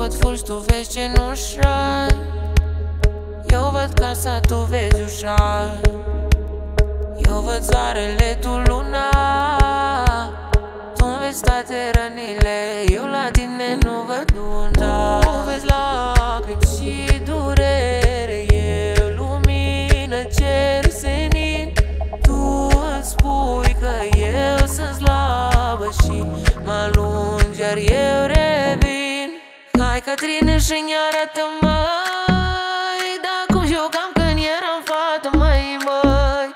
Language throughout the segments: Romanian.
văd fulgi, tu vezi cenușai Eu văd casa, tu vezi ușa. Eu văd soarele, tu luna. Tu vezi toate rănile Eu la tine nu văd una Hai Catrine și-mi arată mai Da cum jucam când eram fată mai măi.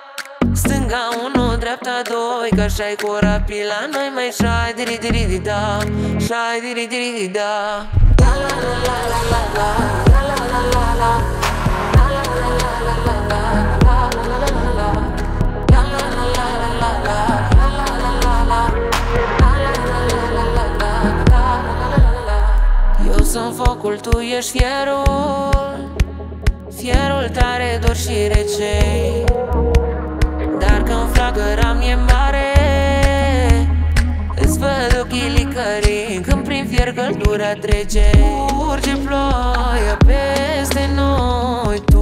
Stânga unu, dreapta doi Că așa-i cu rapii la noi mai Șai diri diri di da Șai diri diri di da La la la la la la La la la la la sunt focul, tu ești fierul. Fierul tare dor și recei Dar când flacăra mi-e mare. Îți văd ochii licării Când prin fier căldura trece. Urge ploaia peste noi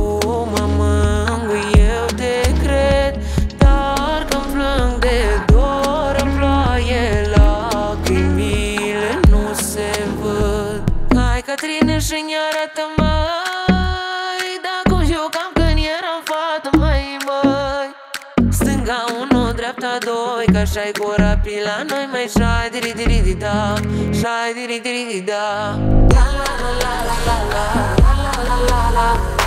Catrine și-mi arată mai Da cum jucam când eram fată mai mai Stânga unu, dreapta doi Că așa-i cu rapii la noi mai Șai diri diri di da. Șai diri diri di da. La la la la la la la La la la la la La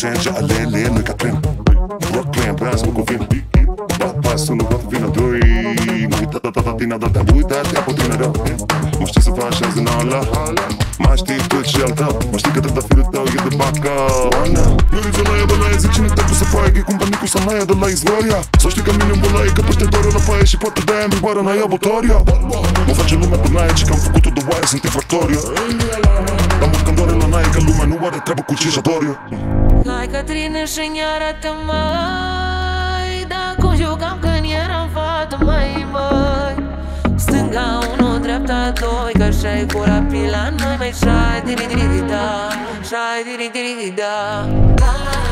Roxanne, Jalele, lui Catrin Brooklyn, Brans, Bucovina Da pasul, nu pot vină doi. Nu uita tata tatina, dar te-am uitat Te-a putină rău. Mă știi să faci azi în ala. Mai știi cât și al tău? Mă știi că tata firul tău e de baca Lurița la ea de la ea Zice cine te-a pus să faie Că cumpăr cu să naia de la izvoria. Să știi că mine-mi bălaie Că păște doar la paie Și poate de-aia mi bară n-aia botoria Mă face lumea pe naia Ce că am făcut-o de oaie Sunt infractoria Că lumea nu are treabă cu ce ador eu Hai Catrine și-mi arată mai. Da cum jucam când eram fată mai mai. Stânga unu, dreapta doi Că așa-i cu rapii la noi mai Șai diri diri di da Șai diri diri di da. La la